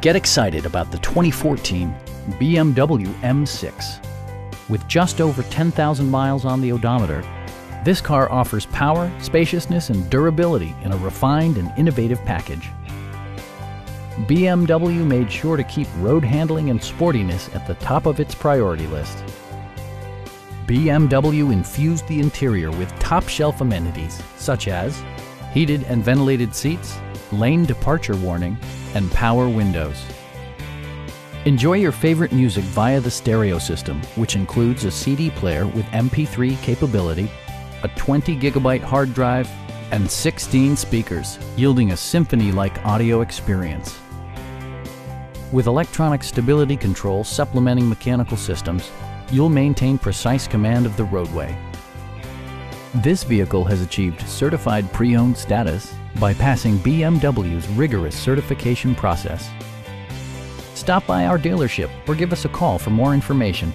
Get excited about the 2014 BMW M6. With just over 10,000 miles on the odometer, this car offers power, spaciousness, and durability in a refined and innovative package. BMW made sure to keep road handling and sportiness at the top of its priority list. BMW infused the interior with top-shelf amenities such as heated and ventilated seats, lane departure warning, and power windows. Enjoy your favorite music via the stereo system, which includes a CD player with MP3 capability, a 20 gigabyte hard drive, and 16 speakers, yielding a symphony-like audio experience. With electronic stability control supplementing mechanical systems, you'll maintain precise command of the roadway. This vehicle has achieved certified pre-owned status by passing BMW's rigorous certification process. Stop by our dealership or give us a call for more information